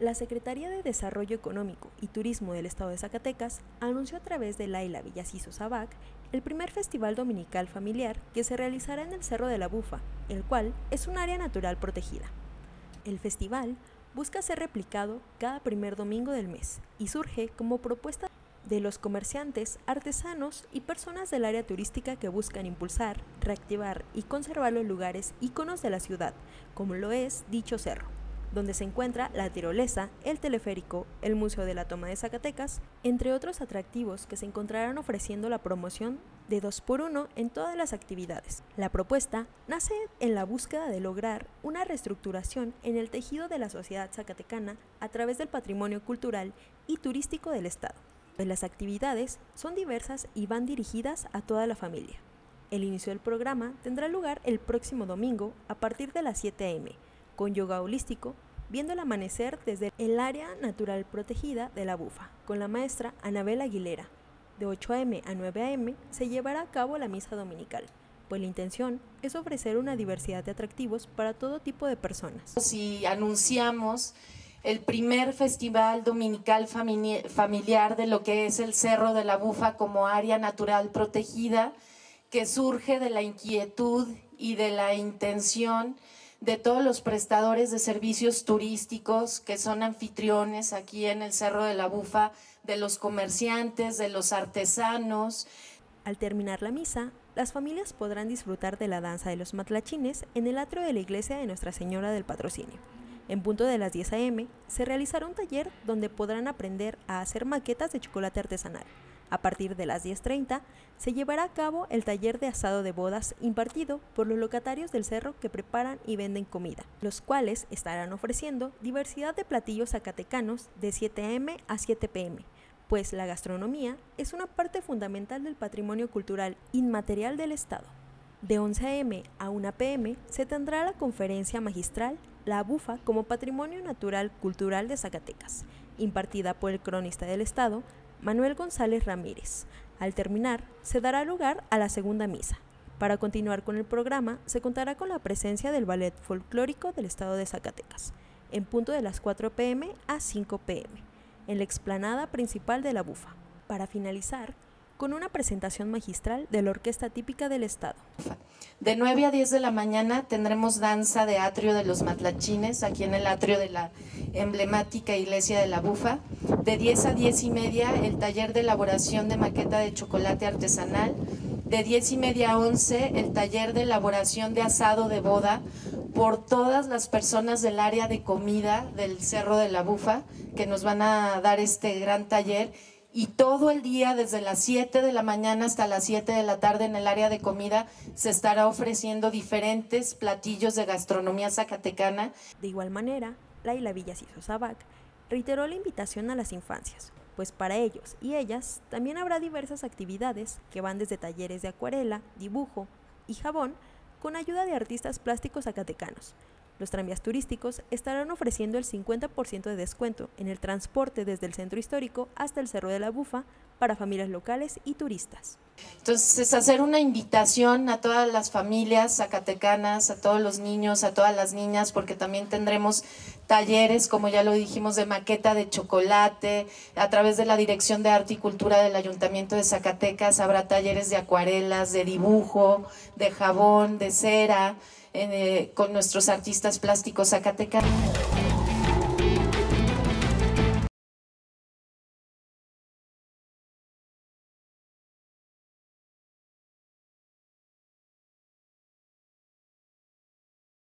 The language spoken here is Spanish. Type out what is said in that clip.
La Secretaría de Desarrollo Económico y Turismo del Estado de Zacatecas anunció a través de Laila Villasiso Sabac el primer festival dominical familiar que se realizará en el Cerro de la Bufa, el cual es un área natural protegida. El festival busca ser replicado cada primer domingo del mes y surge como propuesta de los comerciantes, artesanos y personas del área turística que buscan impulsar, reactivar y conservar los lugares íconos de la ciudad, como lo es dicho cerro donde se encuentra la tirolesa, el teleférico, el Museo de la Toma de Zacatecas, entre otros atractivos que se encontrarán ofreciendo la promoción de 2x1 en todas las actividades. La propuesta nace en la búsqueda de lograr una reestructuración en el tejido de la sociedad zacatecana a través del patrimonio cultural y turístico del Estado. Pues las actividades son diversas y van dirigidas a toda la familia. El inicio del programa tendrá lugar el próximo domingo a partir de las 7 am con yoga holístico, viendo el amanecer desde el área natural protegida de la Bufa, con la maestra Anabel Aguilera. De 8 a.m. a 9 a.m. se llevará a cabo la misa dominical, pues la intención es ofrecer una diversidad de atractivos para todo tipo de personas. Si anunciamos el primer festival dominical familiar de lo que es el Cerro de la Bufa como área natural protegida, que surge de la inquietud y de la intención de todos los prestadores de servicios turísticos que son anfitriones aquí en el Cerro de la Bufa, de los comerciantes, de los artesanos. Al terminar la misa, las familias podrán disfrutar de la danza de los matlachines en el atrio de la iglesia de Nuestra Señora del Patrocinio. En punto de las 10 a.m. se realizará un taller donde podrán aprender a hacer maquetas de chocolate artesanal a partir de las 10.30 se llevará a cabo el taller de asado de bodas impartido por los locatarios del cerro que preparan y venden comida, los cuales estarán ofreciendo diversidad de platillos zacatecanos de 7 am a 7 pm, pues la gastronomía es una parte fundamental del patrimonio cultural inmaterial del Estado. De 11 am a 1 pm se tendrá la conferencia magistral La Bufa como Patrimonio Natural Cultural de Zacatecas, impartida por el cronista del Estado, Manuel González Ramírez. Al terminar, se dará lugar a la segunda misa. Para continuar con el programa, se contará con la presencia del Ballet Folclórico del Estado de Zacatecas, en punto de las 4 pm a 5 pm, en la explanada principal de la Bufa. Para finalizar, con una presentación magistral de la orquesta típica del Estado. De 9 a 10 de la mañana tendremos danza de atrio de los matlachines, aquí en el atrio de la emblemática iglesia de la Bufa. De 10 a 10 y media el taller de elaboración de maqueta de chocolate artesanal. De 10 y media a 11 el taller de elaboración de asado de boda por todas las personas del área de comida del Cerro de la Bufa que nos van a dar este gran taller y todo el día, desde las 7 de la mañana hasta las 7 de la tarde en el área de comida, se estará ofreciendo diferentes platillos de gastronomía zacatecana. De igual manera, Laila Villasiso Sabac reiteró la invitación a las infancias, pues para ellos y ellas también habrá diversas actividades que van desde talleres de acuarela, dibujo y jabón con ayuda de artistas plásticos zacatecanos, los tranvías turísticos estarán ofreciendo el 50% de descuento en el transporte desde el centro histórico hasta el Cerro de la Bufa para familias locales y turistas. Entonces, hacer una invitación a todas las familias zacatecanas, a todos los niños, a todas las niñas, porque también tendremos talleres, como ya lo dijimos, de maqueta de chocolate, a través de la Dirección de Arte y Cultura del Ayuntamiento de Zacatecas habrá talleres de acuarelas, de dibujo, de jabón, de cera. Eh, con nuestros artistas plásticos zacatecanos.